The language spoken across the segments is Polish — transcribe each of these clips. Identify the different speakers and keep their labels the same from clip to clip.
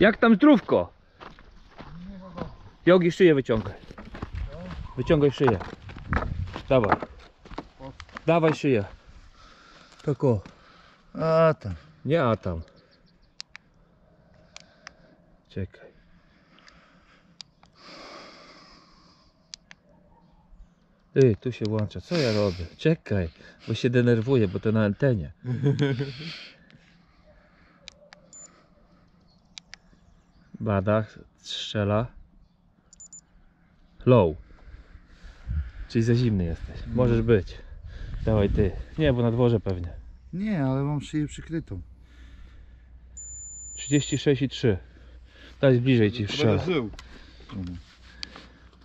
Speaker 1: Jak tam zdrówko? Jogi szyję wyciągaj. Wyciągaj szyję. Dawaj. Dawaj szyję. Tak o.
Speaker 2: A tam.
Speaker 1: Nie a tam. Czekaj. Ty, tu się włącza. Co ja robię? Czekaj, bo się denerwuję, bo to na antenie. Bada, strzela. Low. Czyli za zimny jesteś. Możesz być. Dawaj ty. Nie, bo na dworze pewnie.
Speaker 2: Nie, ale mam szyję przykrytą.
Speaker 1: 36,3. Daj bliżej ci strzela.
Speaker 3: będę żył.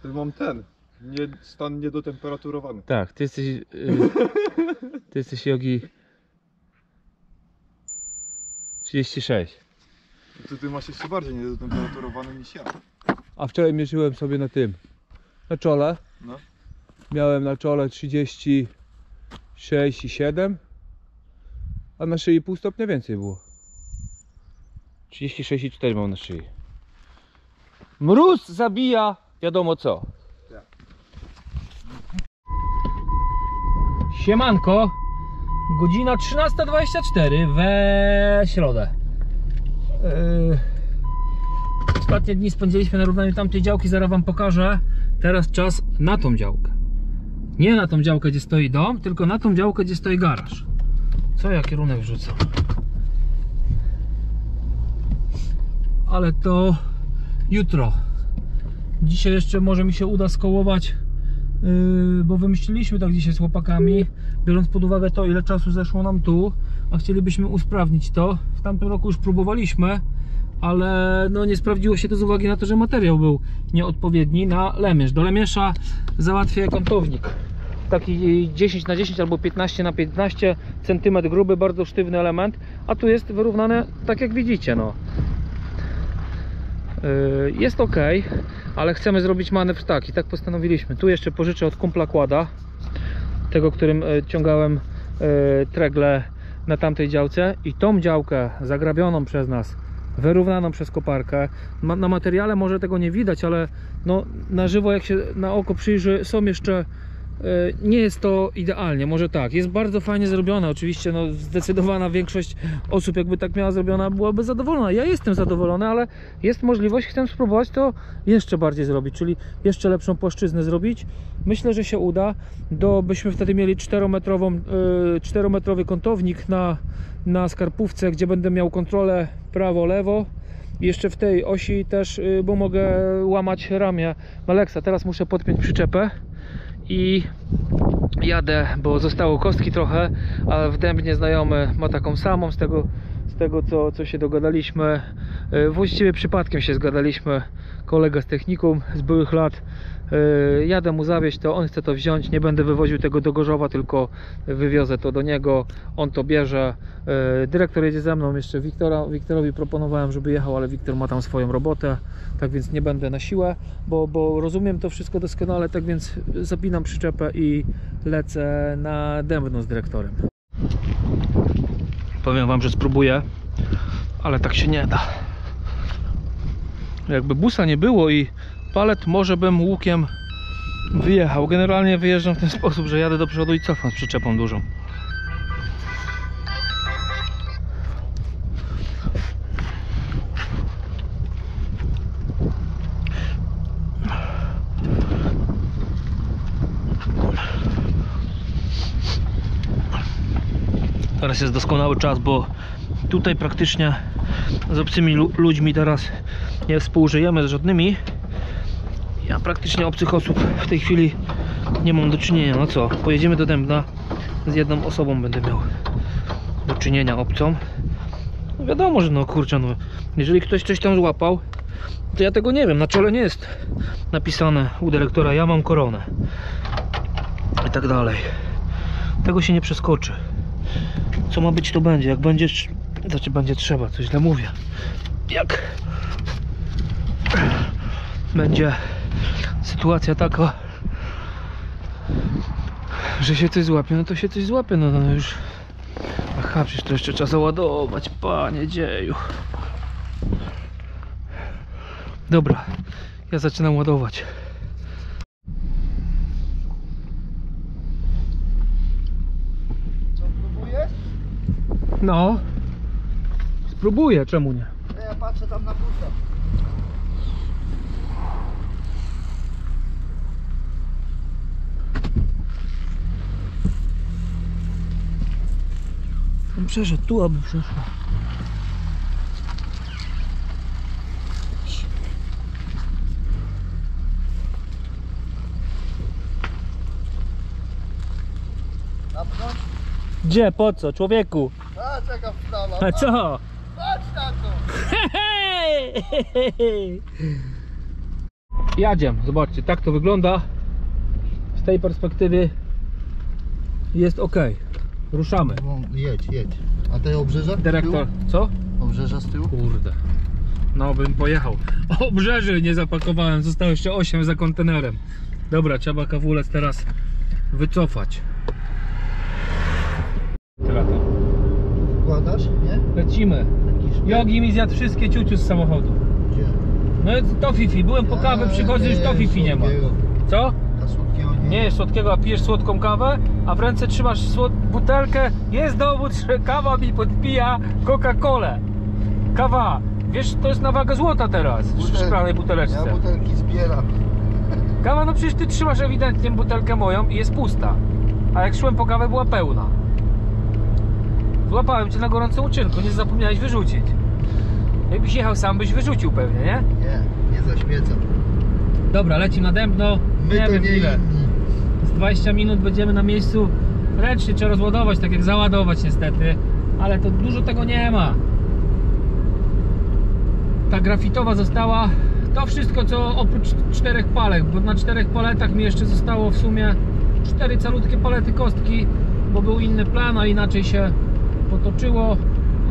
Speaker 3: To mam ten. Nie, stan niedotemperaturowy.
Speaker 1: Tak, ty jesteś. y, ty jesteś jogi. 36.
Speaker 3: To ty masz jeszcze bardziej niedotemperaturowane niż ja.
Speaker 1: A wczoraj mierzyłem sobie na tym. Na czole.
Speaker 3: No.
Speaker 1: Miałem na czole 36,7. A na szyi pół stopnia więcej było. 36,4 mam na szyi. Mróz zabija wiadomo co. Siemanko. Godzina 13.24 we środę. Yy, Ostatnie dni spędziliśmy na równaniu tamtej działki, zaraz wam pokażę. Teraz czas na tą działkę. Nie na tą działkę, gdzie stoi dom, tylko na tą działkę, gdzie stoi garaż. Co ja kierunek wrzucam? Ale to jutro. Dzisiaj jeszcze może mi się uda skołować, yy, bo wymyśliliśmy tak dzisiaj z chłopakami, biorąc pod uwagę to, ile czasu zeszło nam tu, a chcielibyśmy usprawnić to. W tamtym roku już próbowaliśmy, ale no nie sprawdziło się to z uwagi na to, że materiał był nieodpowiedni na lemierz. Do lemierza załatwię kątownik. Taki 10 na 10 albo 15 na 15 cm gruby, bardzo sztywny element, a tu jest wyrównane tak jak widzicie. No. Yy, Jest ok, ale chcemy zrobić manewr taki, tak postanowiliśmy. Tu jeszcze pożyczę od kumpla kłada, tego, którym e, ciągałem e, tregle na tamtej działce i tą działkę zagrabioną przez nas, wyrównaną przez koparkę. Na materiale może tego nie widać, ale no, na żywo jak się na oko przyjrzy, są jeszcze nie jest to idealnie, może tak, jest bardzo fajnie zrobione, oczywiście no, zdecydowana większość osób jakby tak miała zrobiona byłaby zadowolona, ja jestem zadowolony, ale jest możliwość, chcę spróbować to jeszcze bardziej zrobić, czyli jeszcze lepszą płaszczyznę zrobić, myślę, że się uda, do, byśmy wtedy mieli 4-metrową, yy, 4-metrowy kątownik na, na skarpówce, gdzie będę miał kontrolę prawo-lewo, jeszcze w tej osi też, yy, bo mogę łamać ramię Alexa, teraz muszę podpiąć przyczepę i jadę, bo zostało kostki trochę, ale w Dębnie znajomy ma taką samą z tego, z tego co, co się dogadaliśmy. E, Właściwie przypadkiem się zgadaliśmy, kolega z technikum z byłych lat. E, Jadę mu zawieźć to, on chce to wziąć, nie będę wywoził tego do Gorzowa, tylko wywiozę to do niego, on to bierze. E, Dyrektor jedzie ze mną, jeszcze Wiktora, Wiktorowi proponowałem, żeby jechał, ale Wiktor ma tam swoją robotę, tak więc nie będę na siłę, bo, bo rozumiem to wszystko doskonale, tak więc zapinam przyczepę i lecę na Dębno z dyrektorem. Powiem wam, że spróbuję, ale tak się nie da. Jakby busa nie było i palet, może bym łukiem wyjechał. Generalnie wyjeżdżam w ten sposób, że jadę do przodu i cofam z przyczepą dużą. Teraz jest doskonały czas, bo tutaj praktycznie z obcymi lu- ludźmi teraz nie współżyjemy z żadnymi. Ja praktycznie obcych osób w tej chwili nie mam do czynienia. No co, pojedziemy do Dębna. Z jedną osobą będę miał do czynienia obcą. No wiadomo, że no kurczę, no jeżeli ktoś coś tam złapał, to ja tego nie wiem. Na czole nie jest napisane u dyrektora, ja mam koronę. I tak dalej. Tego się nie przeskoczy co ma być to będzie, jak będzie znaczy będzie trzeba, coś źle mówię jak będzie sytuacja taka że się coś złapie, no to się coś złapie, no, no już aha, przecież to jeszcze trzeba załadować, panie dzieju Dobra, ja zaczynam ładować.
Speaker 2: Co, próbujesz?
Speaker 1: No, spróbuję, czemu nie?
Speaker 2: Ja patrzę tam na buta.
Speaker 1: On przeszedł tu, aby przeszło. Gdzie, po co, człowieku?
Speaker 2: A, czekam wstała.
Speaker 1: A co? Jadziem, zobaczcie, tak to wygląda. Z tej perspektywy jest ok. Ruszamy.
Speaker 2: No, jedź, jedź. A te obrzeża?
Speaker 1: Dyrektor, co?
Speaker 2: Obrzeża z tyłu?
Speaker 1: Kurde. No bym pojechał. Obrzeży nie zapakowałem, zostało jeszcze 8 za kontenerem. Dobra, trzeba kawulec teraz wycofać.
Speaker 2: Wkładasz? Nie?
Speaker 1: lecimy. Jogi mi zjadł wszystkie ciuciu z samochodu.
Speaker 2: Gdzie?
Speaker 1: No to Fifi, byłem po kawę, przychodzę już to Fifi nie ma. Co?
Speaker 2: A słodkiego nie
Speaker 1: Nie jest słodkiego, a pijesz słodką kawę, a w ręce trzymasz słod- butelkę. Jest dowód, że kawa mi podpija Coca-Colę. Kawa, wiesz, to jest na wagę złota teraz w
Speaker 2: Butel-
Speaker 1: szklanej buteleczce.
Speaker 2: Ja butelki zbieram.
Speaker 1: Kawa, no przecież ty trzymasz ewidentnie butelkę moją i jest pusta. A jak szłem po kawę, była pełna. Złapałem cię na gorącym uczynku, nie zapomniałeś wyrzucić. Jakbyś jechał sam, byś wyrzucił pewnie, nie?
Speaker 2: Nie, nie zaśmiecam.
Speaker 1: Dobra, lecimy na dębno.
Speaker 2: My
Speaker 1: nie
Speaker 2: to
Speaker 1: wiem
Speaker 2: nie
Speaker 1: ile. Z 20 minut będziemy na miejscu. Ręcznie trzeba rozładować, tak jak załadować niestety. Ale to dużo tego nie ma. Ta grafitowa została. To wszystko co oprócz czterech palek, bo na czterech paletach mi jeszcze zostało w sumie cztery calutkie palety kostki, bo był inny plan, a inaczej się potoczyło,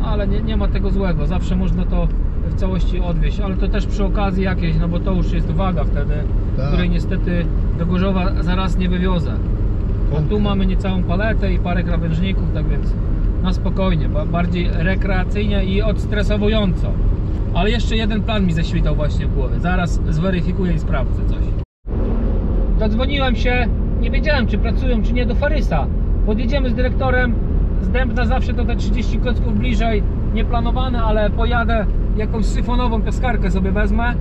Speaker 1: ale nie, nie ma tego złego. Zawsze można to w całości odwieźć, ale to też przy okazji jakieś, no bo to już jest waga wtedy,
Speaker 2: Tak.
Speaker 1: której niestety do Gorzowa zaraz nie wywiozę. A tu mamy niecałą paletę i parę krawężników, tak więc na spokojnie, ba- bardziej rekreacyjnie i odstresowująco. Ale jeszcze jeden plan mi zaświtał właśnie w głowie. Zaraz zweryfikuję i sprawdzę coś. Dodzwoniłem się, nie wiedziałem czy pracują czy nie do Farysa. Podjedziemy z dyrektorem, z Dębna zawsze to te 30 klocków bliżej, nieplanowane, ale pojadę jakąś syfonową piaskarkę sobie wezmę.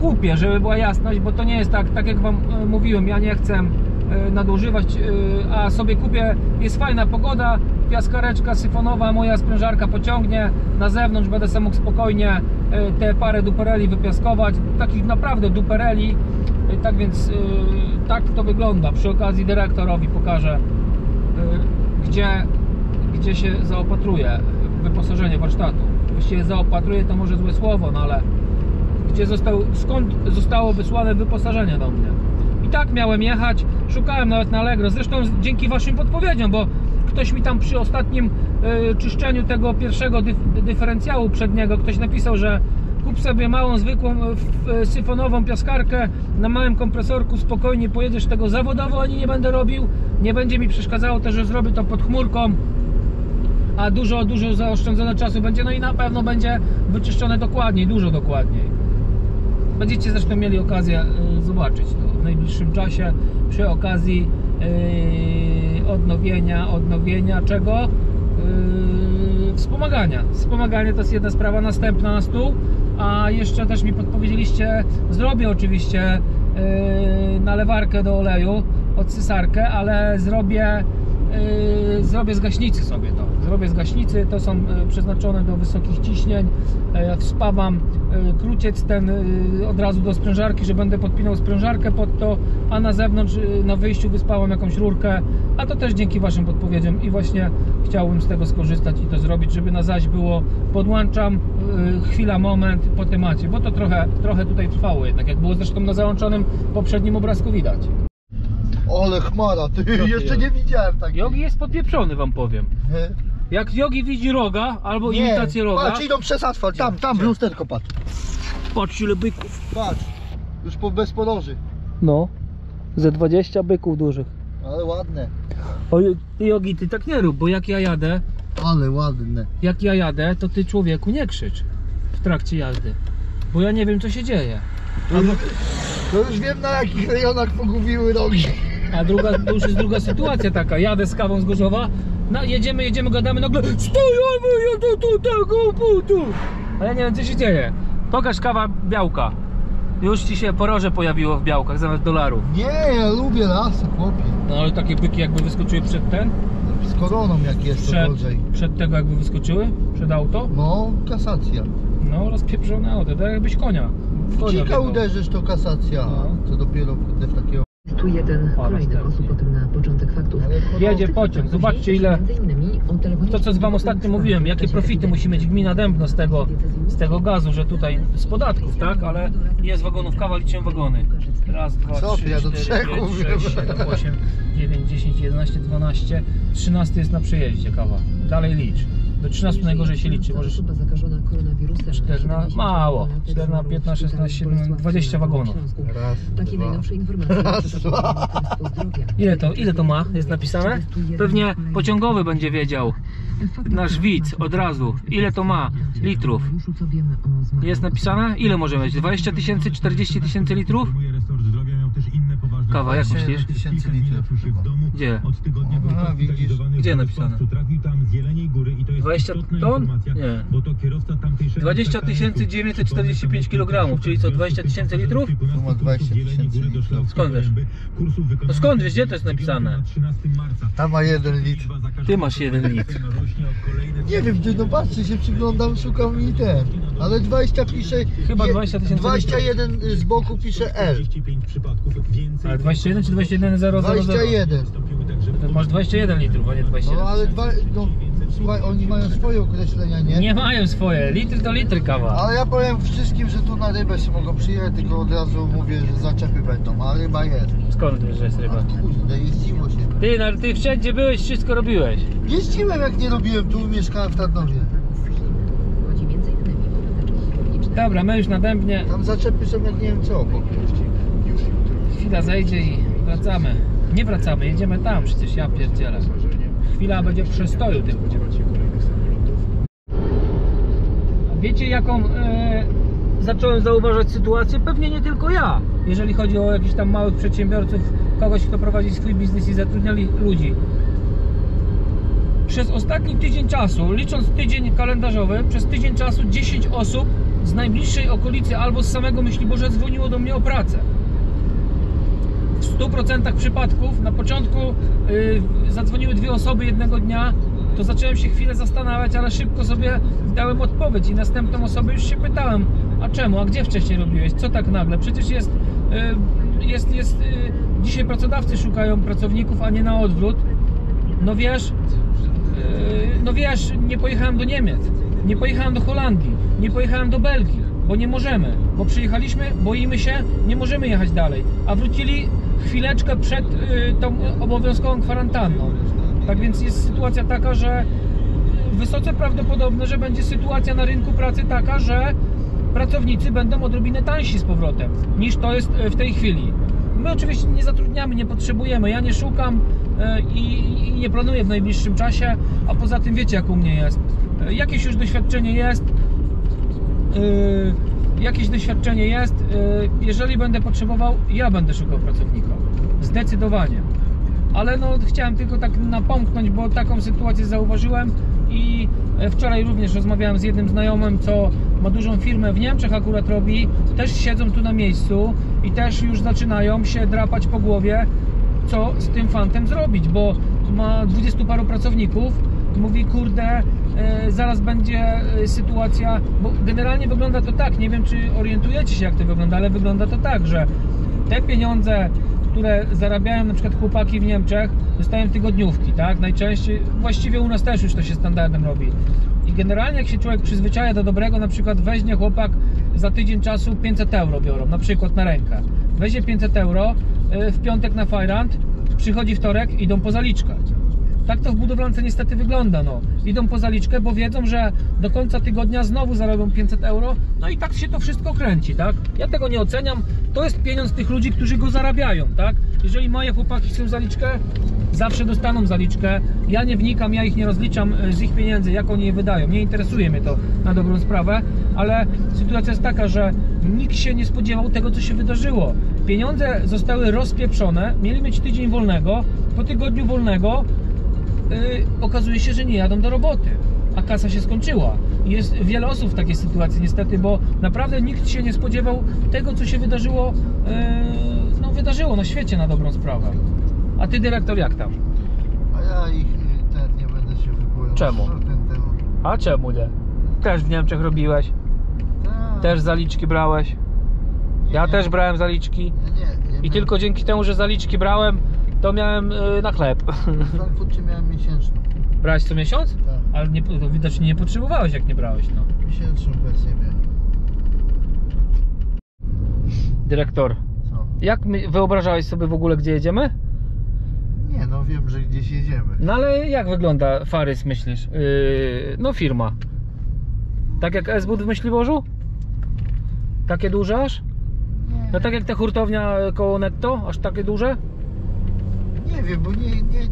Speaker 1: Kupię, żeby była jasność, bo to nie jest tak, tak jak Wam e, mówiłem, ja nie chcę e, nadużywać, e, a sobie kupię, jest fajna pogoda, piaskareczka syfonowa, moja sprężarka pociągnie, na zewnątrz będę sobie mógł spokojnie te parę dupereli wypiaskować, takich naprawdę dupereli, tak więc tak to wygląda, przy okazji dyrektorowi pokażę gdzie, gdzie się zaopatruje? Wyposażenie warsztatu. Właściwie zaopatruje to może złe słowo, no ale gdzie został, skąd zostało wysłane wyposażenie do mnie. I tak miałem jechać, szukałem nawet na Allegro, zresztą dzięki Waszym podpowiedziom, bo ktoś mi tam przy ostatnim y, czyszczeniu tego pierwszego dyf, dyferencjału przedniego, ktoś napisał, że kup sobie małą, zwykłą, y, y, syfonową piaskarkę na małym kompresorku, spokojnie pojedziesz. Tego zawodowo, ani nie będę robił, nie będzie mi przeszkadzało też, że zrobię to pod chmurką, a dużo, dużo zaoszczędzone czasu będzie, no i na pewno będzie wyczyszczone dokładniej, dużo dokładniej. Będziecie zresztą mieli okazję y, zobaczyć to w najbliższym czasie przy okazji y, odnowienia, odnowienia czego? Yy, wspomagania. Wspomaganie to jest jedna sprawa następna na stół, a jeszcze też mi podpowiedzieliście, zrobię oczywiście yy, nalewarkę do oleju, odsysarkę, ale zrobię Yy, zrobię z gaśnicy sobie to. Zrobię z gaśnicy, to są yy, przeznaczone do wysokich ciśnień. Yy, Wspawam yy, kruciec ten od razu do sprężarki, że będę podpinał sprężarkę pod to, a na zewnątrz na wyjściu wyspałam jakąś rurkę, a to też dzięki Waszym podpowiedziom i właśnie chciałbym z tego skorzystać i to zrobić, żeby na zaś było podłączam chwila, moment po temacie, bo to trochę, trochę tutaj trwało jednak, jak było zresztą na załączonym poprzednim obrazku widać.
Speaker 2: Ole chmara, ty,
Speaker 1: ty
Speaker 2: jeszcze
Speaker 1: jest?
Speaker 2: nie widziałem takiej.
Speaker 1: Jogi jest podpieprzony, Wam powiem. Jak Jogi widzi roga albo
Speaker 2: Nie,
Speaker 1: imitację roga,
Speaker 2: Patrz, idą przez asfalt, tam, tam, w lusterko patrz.
Speaker 1: patrz ile byków.
Speaker 2: Patrz, już po bez podąży.
Speaker 1: No, ze 20 byków dużych.
Speaker 2: Ale ładne.
Speaker 1: O, ty Jogi, ty tak nie rób, bo jak ja jadę,
Speaker 2: Ale ładne.
Speaker 1: jak ja jadę, to ty człowieku nie krzycz w trakcie jazdy. Bo ja nie wiem co się dzieje.
Speaker 2: To, to już wiem na jakich rejonach pogubiły nogi.
Speaker 1: A druga, to już jest druga sytuacja taka. Jadę z kawą z Gorzowa, no jedziemy, jedziemy, gadamy, nagle stojemy, jedę do tego butu. A ja nie wiem, co się dzieje. Pokaż kawa białka. Już ci się poroże pojawiło w białkach zamiast dolarów.
Speaker 2: Nie, ja lubię lasy, chłopie.
Speaker 1: No ale takie byki jakby wyskoczyły przed ten,
Speaker 2: Z koroną jak jest to
Speaker 1: przed,
Speaker 2: gorzej.
Speaker 1: przed tego jakby wyskoczyły, przed auto.
Speaker 2: No, kasacja.
Speaker 1: No rozpieprzone auto, tak jakbyś konia. konia wjechał.
Speaker 2: uderzysz, to kasacja.
Speaker 1: No.
Speaker 2: Co dopiero w takiego...
Speaker 4: Tu jeden kolejny osób, o tym na początek faktów.
Speaker 1: Jedzie pociąg, zobaczcie ile... To co z wam ostatnio mówiłem, jakie profity musi mieć gmina Dębno z tego, z tego gazu, że tutaj z podatków, tak? Ale jest wagonów, kawa liczyłem wagony. Raz, dwa,
Speaker 2: Co
Speaker 1: trzy,
Speaker 2: ja do
Speaker 1: cztery,
Speaker 2: trzech
Speaker 1: pięć,
Speaker 2: mówiłem.
Speaker 1: sześć, siedem, osiem, dziewięć, dziesięć, jedenaście, dwanaście, trzynasty jest na przejeździe kawa. Dalej licz. Do 13 najgorzej się liczy, możesz...
Speaker 4: Osoba zakażona koronawirusem.
Speaker 1: 14, mało. 14, 15, 16, 17, 20 wagonów.
Speaker 2: Raz,
Speaker 4: Takie
Speaker 2: dwa.
Speaker 4: najnowsze informacje.
Speaker 2: Raz, dwa.
Speaker 1: Ile to, ile to ma? Jest napisane? Pewnie pociągowy będzie wiedział. Nasz widz od razu. Ile to ma litrów? Jest napisane? Ile może mieć? 20 tysięcy, 40 tysięcy litrów? Kawa, jak myślisz?
Speaker 2: tysięcy litrów.
Speaker 1: Gdzie? Gdzie napisane? 20 ton? Nie. 20 945 kg, czyli co, 20 tysięcy litrów?
Speaker 2: Tu ma 20 tysięcy litrów.
Speaker 1: Skąd wiesz? No skąd wiesz, gdzie to jest napisane?
Speaker 2: Tam ma jeden litr.
Speaker 1: Ty masz jeden litr.
Speaker 2: Nie wiem, gdzie no patrzę, się przyglądam, szukam i ten. Ale 20 pisze.
Speaker 1: Chyba
Speaker 2: je-
Speaker 1: 20 tysięcy
Speaker 2: 21 z boku pisze L.
Speaker 1: Ale 21 czy 21 0
Speaker 2: 21.
Speaker 1: To masz 21 litrów, a nie 21.
Speaker 2: No ale dwa, no, słuchaj, oni mają swoje określenia, nie?
Speaker 1: Nie mają swoje, litr to litr kawa.
Speaker 2: Ale ja powiem wszystkim, że tu na rybę się mogą przyjechać, tylko od razu mówię, że zaczepy będą, a ryba jest.
Speaker 1: Skąd wiesz, że jest ryba?
Speaker 2: A kurde, jeździło się.
Speaker 1: Ty, no, ty wszędzie byłeś, wszystko robiłeś.
Speaker 2: Jeździłem jak nie robiłem, tu mieszkałem w Tarnowie.
Speaker 1: Dobra, my już na Dębnie.
Speaker 2: Tam zaczepy są jak nie wiem co.
Speaker 1: Chwila zejdzie i wracamy. Nie wracamy, jedziemy tam, przecież ja pierdzielę. Chwila będzie przestoju. A Wiecie jaką e, zacząłem zauważać sytuację? Pewnie nie tylko ja. Jeżeli chodzi o jakichś tam małych przedsiębiorców, kogoś kto prowadzi swój biznes i zatrudniali ludzi. Przez ostatni tydzień czasu, licząc tydzień kalendarzowy, przez tydzień czasu 10 osób z najbliższej okolicy albo z samego Myśliborza dzwoniło do mnie o pracę 100% przypadków. Na początku yy, zadzwoniły dwie osoby jednego dnia, to zacząłem się chwilę zastanawiać, ale szybko sobie dałem odpowiedź i następną osobę już się pytałem, a czemu, a gdzie wcześniej robiłeś, co tak nagle, przecież jest, yy, jest, jest yy, dzisiaj pracodawcy szukają pracowników, a nie na odwrót, no wiesz, Yy, no wiesz, nie pojechałem do Niemiec, nie pojechałem do Holandii, nie pojechałem do Belgii, bo nie możemy, bo przyjechaliśmy, boimy się, nie możemy jechać dalej, a wrócili chwileczkę przed yy, tą obowiązkową kwarantanną. Tak więc jest sytuacja taka, że wysoce prawdopodobne, że będzie sytuacja na rynku pracy taka, że pracownicy będą odrobinę tańsi z powrotem niż to jest e, w tej chwili. My oczywiście nie zatrudniamy, nie potrzebujemy, ja nie szukam e, i, nie planuję w najbliższym czasie, a poza tym wiecie jak u mnie jest. Jakieś już doświadczenie jest, jakieś doświadczenie jest, e, jeżeli będę potrzebował, ja będę szukał pracownika. Zdecydowanie. Ale no chciałem tylko tak napomknąć, bo taką sytuację zauważyłem i e, wczoraj również rozmawiałem z jednym znajomym, co ma dużą firmę w Niemczech akurat robi, też siedzą tu na miejscu i też już zaczynają się drapać po głowie, co z tym fantem zrobić, bo ma 20 paru pracowników, mówi kurde, zaraz będzie e, sytuacja, bo generalnie wygląda to tak, nie wiem czy orientujecie się jak to wygląda, ale wygląda to tak, że te pieniądze, które zarabiają na przykład chłopaki w Niemczech, dostają tygodniówki, tak? Najczęściej, właściwie u nas też już to się standardem robi. I generalnie jak się człowiek przyzwyczaja do dobrego, na przykład weźmie chłopak za tydzień czasu 500 euro biorą, na przykład na rękę. Weźmie 500 euro y, w piątek na fajrant, przychodzi wtorek, idą po zaliczkę. Tak to w budowlance niestety wygląda, no. Idą po zaliczkę, bo wiedzą, że do końca tygodnia znowu zarobią 500 euro, no i tak się to wszystko kręci, tak? Ja tego nie oceniam, to jest pieniądz tych ludzi, którzy go zarabiają, tak? Jeżeli moje chłopaki chcą zaliczkę, zawsze dostaną zaliczkę, ja nie wnikam, ja ich nie rozliczam e, z ich pieniędzy, jak oni je wydają, nie interesuje mnie to na dobrą sprawę, ale sytuacja jest taka, że nikt się nie spodziewał tego, co się wydarzyło. Pieniądze zostały rozpieprzone, mieli mieć tydzień wolnego, po tygodniu wolnego yy, okazuje się, że nie jadą do roboty, a kasa się skończyła. I Jest wiele osób w takiej sytuacji niestety, bo naprawdę nikt się nie spodziewał tego, co się wydarzyło, yy, no wydarzyło na świecie na dobrą sprawę. A ty dyrektor jak tam?
Speaker 2: A ja ich y, ten nie będę się wypowiadał.
Speaker 1: Czemu? A czemu nie? Też w Niemczech robiłeś,
Speaker 2: Tak.
Speaker 1: też zaliczki brałeś. Ja
Speaker 2: Nie.
Speaker 1: też brałem zaliczki.
Speaker 2: Nie, nie, nie
Speaker 1: I tylko dzięki temu, że zaliczki brałem, to miałem y, na chleb.
Speaker 2: W Frankfurcie miałem miesięczną.
Speaker 1: Brałeś co miesiąc?
Speaker 2: Tak.
Speaker 1: Ale nie, to widocznie nie potrzebowałeś, jak nie brałeś. No.
Speaker 2: Miesięczną pensję miałem.
Speaker 1: Dyrektor,
Speaker 2: Co?
Speaker 1: jak my, wyobrażałeś sobie w ogóle, gdzie jedziemy?
Speaker 2: Nie, no wiem, że gdzieś jedziemy.
Speaker 1: No ale jak wygląda Farys, myślisz? Yy, no firma. Tak jak S-Bud w Myśliborzu? Takie duże aż?
Speaker 2: Nie,
Speaker 1: No tak jak ta hurtownia koło Netto? Aż takie duże?
Speaker 2: Nie wiem, bo nie, nie,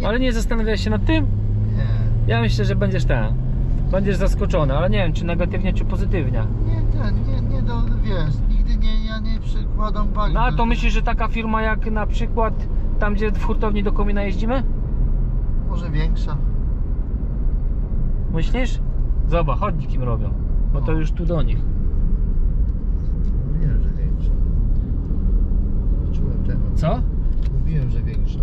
Speaker 2: nie,
Speaker 1: Ale nie zastanawiałeś się nad tym?
Speaker 2: nie,
Speaker 1: Ja myślę, że będziesz ten. Będziesz zaskoczony, ale nie wiem, czy negatywnie, czy pozytywnie.
Speaker 2: nie, ten, nie, nie, do, wiesz, nigdy nie, ja nie przykładam wagi.
Speaker 1: No a
Speaker 2: do-
Speaker 1: to myślisz, że taka firma jak na przykład tam, gdzie w hurtowni do komina jeździmy?
Speaker 2: Może większa.
Speaker 1: Myślisz? Zobacz, chodź kim robią. Bo to już tu do nich.
Speaker 2: Mówiłem, że większa. Czułem temat.
Speaker 1: Co?
Speaker 2: Mówiłem, że większa.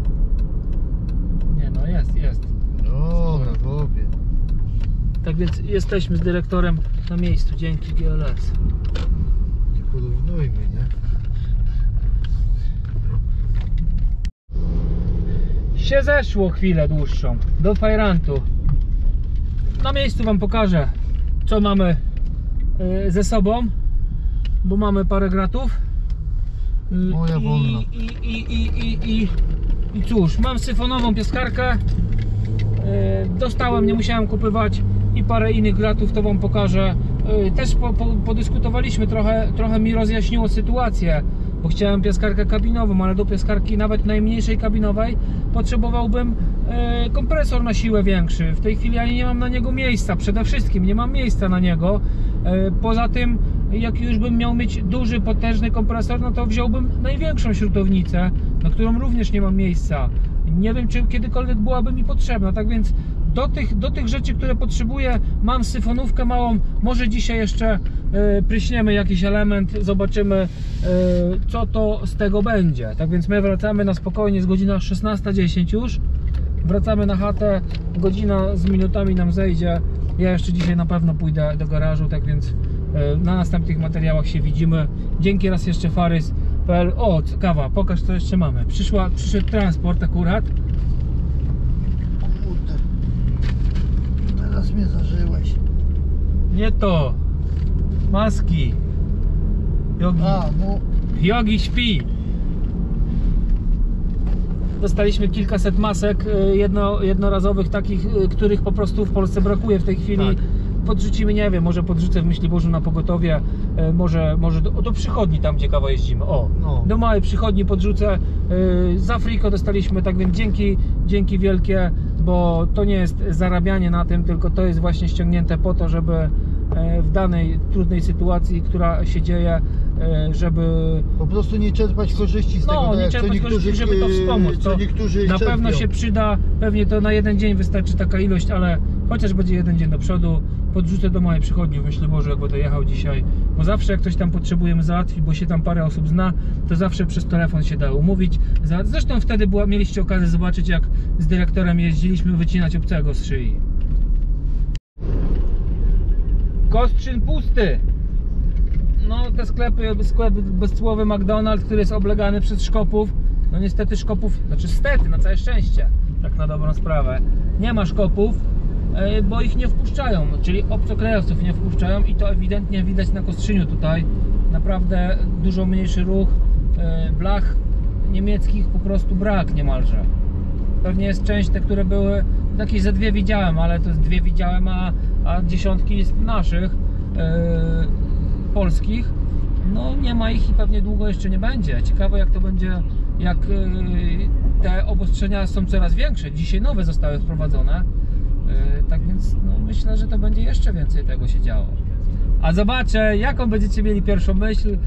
Speaker 1: Nie no, jest, jest.
Speaker 2: Dobra, chłopie.
Speaker 1: Tak więc jesteśmy z dyrektorem na miejscu, dzięki GLS.
Speaker 2: Nie porównujmy, nie?
Speaker 1: Się zeszło chwilę dłuższą do Fajrantu. Na miejscu Wam pokażę, co mamy y, ze sobą, bo mamy parę gratów. Y,
Speaker 2: Moja
Speaker 1: i,
Speaker 2: wolna.
Speaker 1: I, i, i, i, i, I cóż, mam syfonową pieskarkę. Y, Dostałem, nie musiałem kupywać i parę innych gratów, to Wam pokażę. Y, Też po, po, podyskutowaliśmy trochę, trochę mi rozjaśniło sytuację, bo chciałem pieskarkę kabinową, ale do pieskarki nawet najmniejszej kabinowej potrzebowałbym e, kompresor na siłę większy. W tej chwili ja nie mam na niego miejsca, przede wszystkim nie mam miejsca na niego. E, Poza tym, jak już bym miał mieć duży, potężny kompresor, no to wziąłbym największą śrutownicę, na którą również nie mam miejsca. Nie wiem, czy kiedykolwiek byłaby mi potrzebna, tak więc do tych, do tych rzeczy, które potrzebuję, mam syfonówkę małą. Może dzisiaj jeszcze e, pryśniemy jakiś element, zobaczymy, e, co to z tego będzie. Tak więc my wracamy na spokojnie, jest godzina 16.10 już. Wracamy na chatę, godzina z minutami nam zejdzie. Ja jeszcze dzisiaj na pewno pójdę do garażu, tak więc na następnych materiałach się widzimy. Dzięki raz jeszcze Farys.pl. O, kawa, pokaż co jeszcze mamy. Przyszła, przyszedł transport akurat.
Speaker 2: Kurde. Teraz mnie zażyłeś.
Speaker 1: Nie to. Maski. Jogi,
Speaker 2: A, no.
Speaker 1: Jogi śpi. Dostaliśmy kilkaset masek y, jedno, jednorazowych, takich, y, których po prostu w Polsce brakuje w tej chwili.
Speaker 2: Tak.
Speaker 1: Podrzucimy, nie wiem, może podrzucę w Myśliborzu na pogotowie, y, może, może do, do przychodni tam, gdzie kawa jeździmy. O,
Speaker 2: No.
Speaker 1: do małej przychodni podrzucę. Y, Z Afriko dostaliśmy, tak więc dzięki, dzięki wielkie, bo to nie jest zarabianie na tym, tylko to jest właśnie ściągnięte po to, żeby e, w danej trudnej sytuacji, która się dzieje, e, żeby
Speaker 2: Po prostu nie czerpać korzyści z
Speaker 1: No,
Speaker 2: tego,
Speaker 1: nie
Speaker 2: jak co
Speaker 1: czerpać korzyści, żeby to
Speaker 2: e,
Speaker 1: wspomóc,
Speaker 2: Co
Speaker 1: to na pewno się przyda, pewnie to na jeden dzień wystarczy taka ilość, ale chociaż będzie jeden dzień do przodu, podrzucę do mojej przychodni w Myśliborzu, jak będę jechał dzisiaj, bo zawsze jak ktoś tam potrzebujemy załatwić, bo się tam parę osób zna, to zawsze przez telefon się da umówić. Zresztą wtedy była, mieliście okazję zobaczyć, jak z dyrektorem jeździliśmy wycinać obcego z szyi. Kostrzyn pusty! No te sklepy, sklep bezcłowy McDonald's, który jest oblegany przez Szkopów, no niestety Szkopów, znaczy stety, na całe szczęście, tak na dobrą sprawę, nie ma Szkopów, e, bo ich nie wpuszczają, czyli obcokrajowców nie wpuszczają i to ewidentnie widać na Kostrzyniu tutaj, naprawdę dużo mniejszy ruch, e, blach niemieckich po prostu brak niemalże. Pewnie jest część te, które były, jakieś ze dwie widziałem, ale to z dwie widziałem, a, a dziesiątki jest naszych, e, polskich. No nie ma ich i pewnie długo jeszcze nie będzie. Ciekawe jak to będzie, jak e, te obostrzenia są coraz większe. Dzisiaj nowe zostały wprowadzone. E, tak więc no, myślę, że to będzie jeszcze więcej tego się działo. A zobaczę, jaką będziecie mieli pierwszą myśl,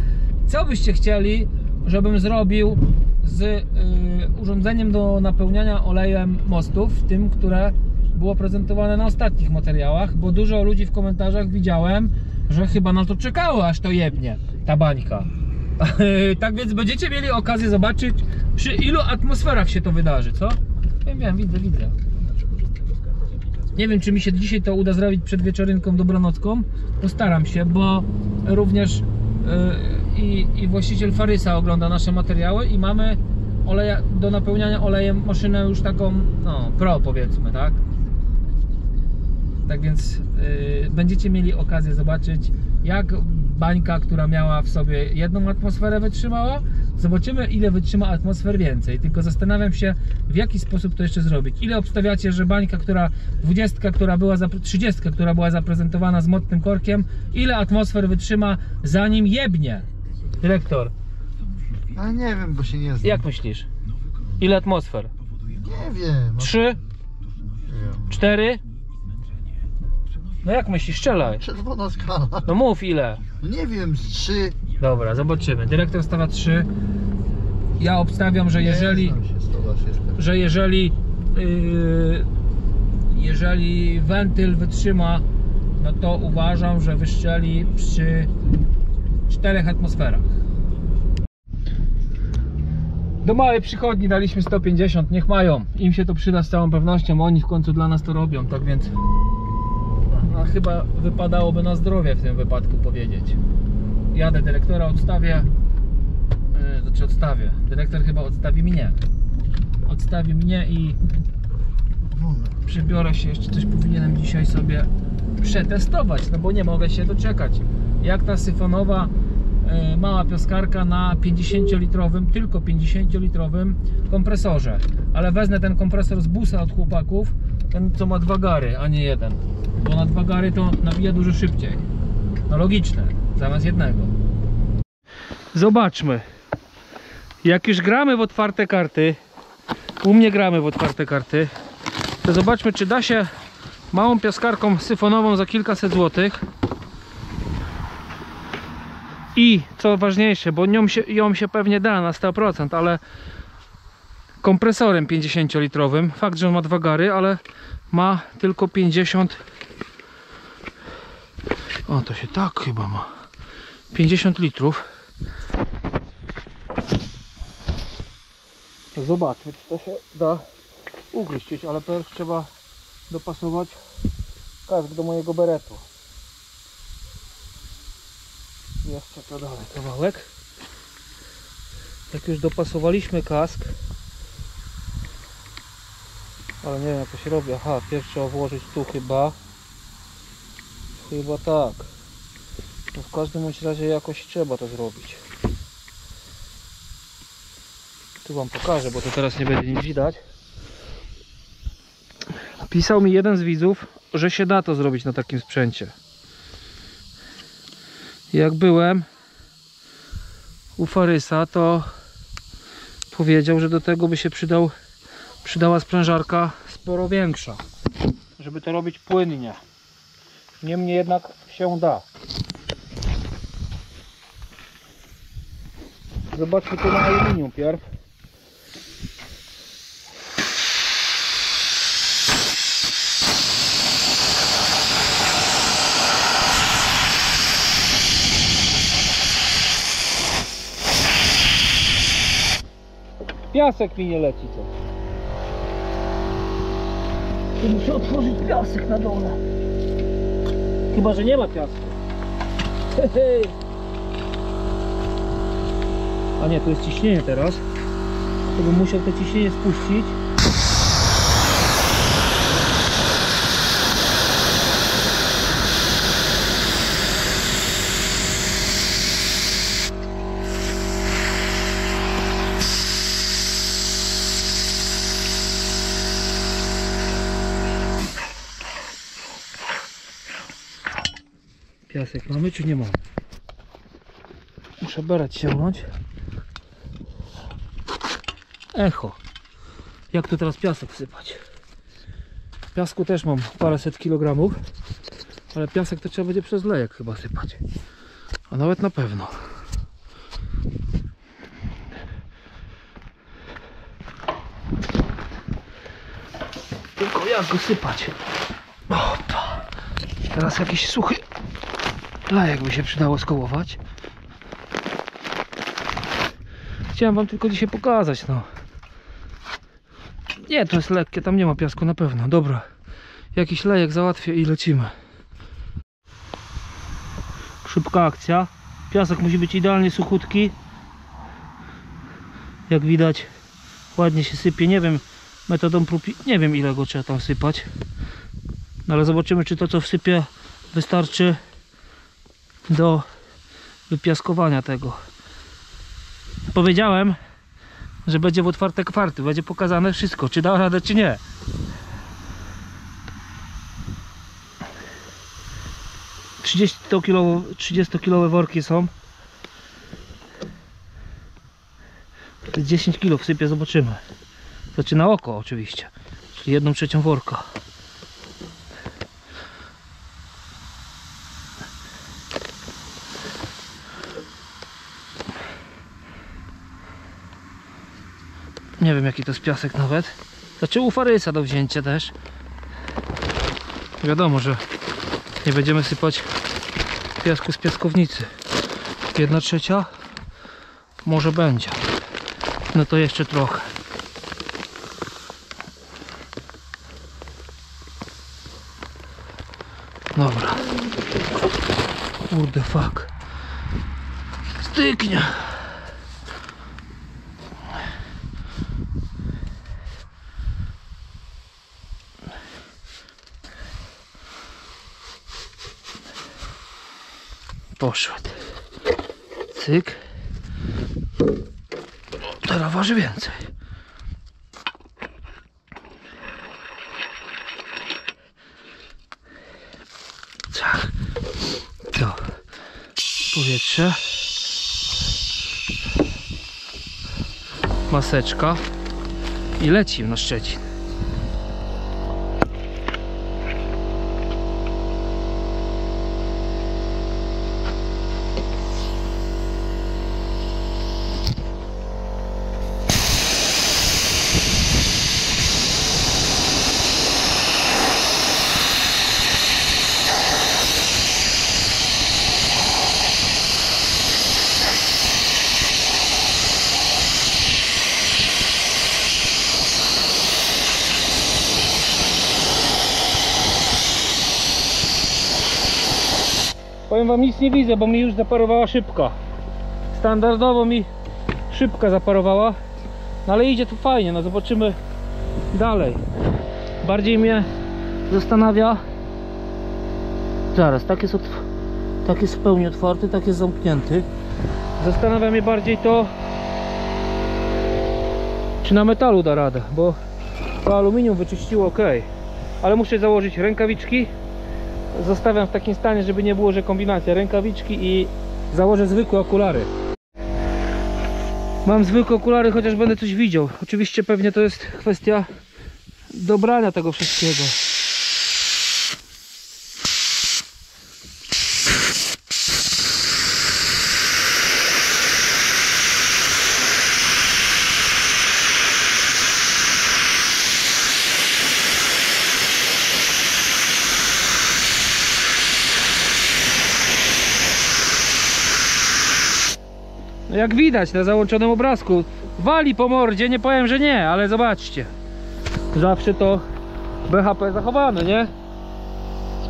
Speaker 1: co byście chcieli, żebym zrobił z y, urządzeniem do napełniania olejem mostów, tym, które było prezentowane na ostatnich materiałach, bo dużo ludzi w komentarzach widziałem, że chyba na to czekało, aż to jebnie, ta bańka. tak więc będziecie mieli okazję zobaczyć, przy ilu atmosferach się to wydarzy, co? Wiem, wiem, widzę, widzę. Nie wiem, czy mi się dzisiaj to uda zrobić przed wieczorynką dobranocką. Postaram się, bo również yy, i, i właściciel Farysa ogląda nasze materiały i mamy oleja, do napełniania olejem maszynę już taką, no, pro powiedzmy, tak? Tak więc yy, będziecie mieli okazję zobaczyć, jak bańka, która miała w sobie jedną atmosferę wytrzymała. Zobaczymy, ile wytrzyma atmosfer więcej. Tylko zastanawiam się, w jaki sposób to jeszcze zrobić. Ile obstawiacie, że bańka, która 20, która była, zapre- 30, która była zaprezentowana z mocnym korkiem, ile atmosfer wytrzyma, zanim jebnie? Dyrektor,
Speaker 2: A nie wiem, bo się nie znam.
Speaker 1: jak myślisz? Ile atmosfer?
Speaker 2: Nie wiem.
Speaker 1: Trzy? Cztery? No jak myślisz? Strzelaj.
Speaker 2: Czerwona skala.
Speaker 1: No mów ile.
Speaker 2: Nie wiem, z trzy.
Speaker 1: Dobra, zobaczymy. Dyrektor stawia 3. Ja obstawiam, że jeżeli,
Speaker 2: Nie znam się,
Speaker 1: że jeżeli, yy, jeżeli wentyl wytrzyma, no to uważam, że wyszczeli przy 4 atmosferach. Do małej przychodni daliśmy 150, niech mają. Im się to przyda z całą pewnością, oni w końcu dla nas to robią, tak więc chyba wypadałoby na zdrowie w tym wypadku powiedzieć. Jadę dyrektora, odstawię. Yy, znaczy odstawię. Dyrektor chyba odstawi mnie. Odstawi mnie i
Speaker 2: Wolno.
Speaker 1: przybiorę się. Jeszcze coś powinienem dzisiaj sobie przetestować, no bo nie mogę się doczekać. Jak ta syfonowa yy, mała pioskarka na 50-litrowym, tylko 50-litrowym kompresorze. Ale wezmę ten kompresor z busa od chłopaków, ten co ma dwa gary, a nie jeden. Bo na dwa gary to nawija dużo szybciej. No logiczne, zamiast jednego. Zobaczmy. Jak już gramy w otwarte karty, u mnie gramy w otwarte karty, to zobaczmy czy da się małą piaskarką syfonową za kilkaset złotych i co ważniejsze, bo nią się, ją się pewnie da na 100%, ale kompresorem 50 litrowym, fakt, że on ma dwa gary, ale ma tylko 50 o to się tak chyba ma 50 litrów Zobaczmy, czy to się da ugryźć, ale pierwszy trzeba dopasować kask do mojego beretu. Jeszcze to dalej kawałek. Jak już dopasowaliśmy kask, ale nie wiem jak to się robi. Aha, pierwszy trzeba włożyć tu chyba. Chyba tak. No w każdym razie jakoś trzeba to zrobić. Tu wam pokażę, bo to teraz nie będzie nic widać. Pisał mi jeden z widzów, że się da to zrobić na takim sprzęcie. Jak byłem u Farysa, to powiedział, że do tego by się przydał, przydała sprężarka sporo większa, żeby to robić płynnie. Niemniej jednak się da. Zobaczmy to na aluminium pierw. Piasek mi nie leci co. Tu muszę otworzyć piasek na dole. Chyba, że nie ma piasku. Hej. A nie, tu jest ciśnienie teraz. To bym musiał to ciśnienie spuścić. Piasek mamy czy nie mamy? Muszę berać sięgnąć. Echo. Jak tu teraz piasek wsypać? Piasku też mam paręset kilogramów. Ale piasek to trzeba będzie przez lejek chyba sypać. A nawet na pewno. Tylko jak go sypać? Opa. Teraz jakiś suchy lejek by się przydało skołować. Chciałem wam tylko dzisiaj pokazać, no. Nie, to jest lekkie, tam nie ma piasku na pewno. Dobra. Jakiś lejek załatwię i lecimy. Szybka akcja. Piasek musi być idealnie suchutki. Jak widać, ładnie się sypie. Nie wiem, metodą prób, nie wiem ile go trzeba tam sypać. No ale zobaczymy, czy to co wsypię wystarczy do wypiaskowania tego. Powiedziałem, że będzie w otwarte kwarty, będzie pokazane wszystko, czy da radę, czy nie. Kilo, 30 kilowe worki są. Te 10 kilo wsypię, zobaczymy. Znaczy na oko oczywiście. Czyli jedną trzecią worka. Nie wiem jaki to jest piasek nawet. Znaczy u farysa do wzięcia też. Wiadomo, że nie będziemy sypać piasku z piaskownicy. Jedna trzecia? Może będzie. No to jeszcze trochę. Dobra. Kurde fuck. Styknie. Poszedł. Cyk. Teraz waży więcej. Ciach. To. Powietrze. Maseczka. I lecimy na Szczecin. Nie widzę, bo mi już zaparowała szybka. Standardowo mi szybka zaparowała. No ale idzie tu fajnie, no zobaczymy dalej. Bardziej mnie zastanawia. Zaraz, tak jest, otw... tak jest w pełni otwarty, tak jest zamknięty. Zastanawia mnie bardziej to, czy na metalu da radę, bo to aluminium wyczyściło ok. Ale muszę założyć rękawiczki zostawiam w takim stanie, żeby nie było, że kombinacja rękawiczki i założę zwykłe okulary. Mam zwykłe okulary, chociaż będę coś widział. Oczywiście pewnie to jest kwestia dobrania tego wszystkiego. No jak widać na załączonym obrazku. Wali po mordzie, nie powiem, że nie, ale zobaczcie. Zawsze to BHP zachowane, nie?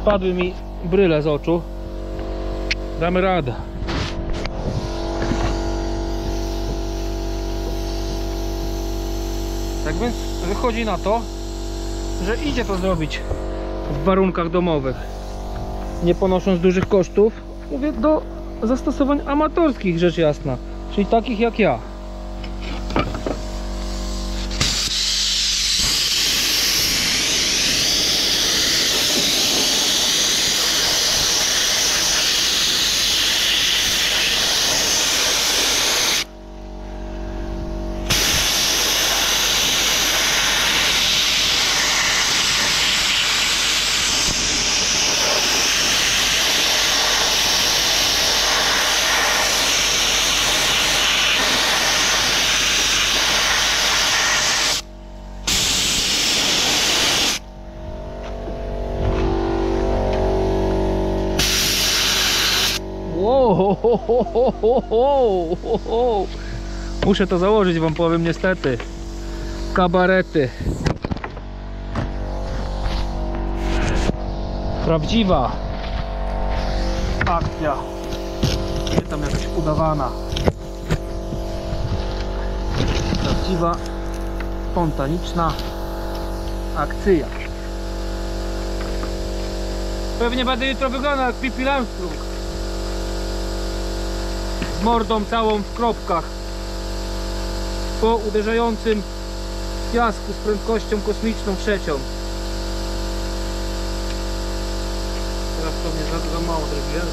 Speaker 1: spadły mi bryle z oczu. Damy radę. Tak więc wychodzi na to że idzie to zrobić w warunkach domowych. Nie ponosząc dużych kosztów mówię do zastosowań amatorskich rzecz jasna czyli takich jak ja ho, Muszę to założyć, wam powiem niestety. Kabarety. Prawdziwa akcja. Nie tam jakaś udawana. Prawdziwa, spontaniczna akcja. Pewnie będę jutro wyglądał jak Pippi Langström. Mordą całą w kropkach. Po uderzającym piasku z prędkością kosmiczną trzecią. Teraz pewnie za, za mało zrobiłem.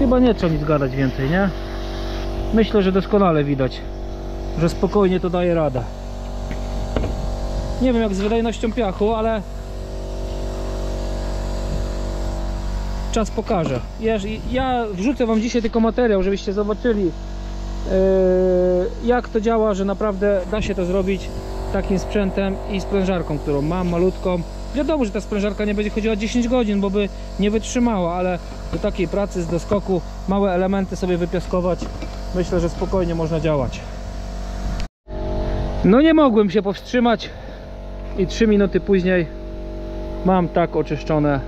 Speaker 1: Chyba nie trzeba nic gadać więcej, nie? Myślę, że doskonale widać, że spokojnie to daje radę. Nie wiem jak z wydajnością piachu, ale czas pokaże. Ja, ja wrzucę wam dzisiaj tylko materiał, żebyście zobaczyli yy, jak to działa, że naprawdę da się to zrobić takim sprzętem i sprężarką, którą mam malutką. Wiadomo, że ta sprężarka nie będzie chodziła 10 godzin, bo by nie wytrzymała, ale do takiej pracy z doskoku małe elementy sobie wypiaskować, myślę, że spokojnie można działać. No nie mogłem się powstrzymać i 3 minuty później mam tak oczyszczone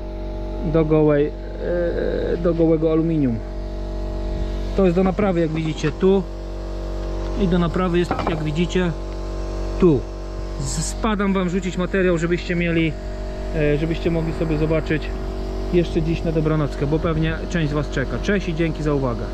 Speaker 1: do gołej, e, do gołego aluminium. To jest do naprawy, jak widzicie, tu i do naprawy jest, jak widzicie, tu. Spadam wam rzucić materiał, żebyście mieli, e, żebyście mogli sobie zobaczyć jeszcze dziś na dobranockę, bo pewnie część z was czeka. Cześć i dzięki za uwagę.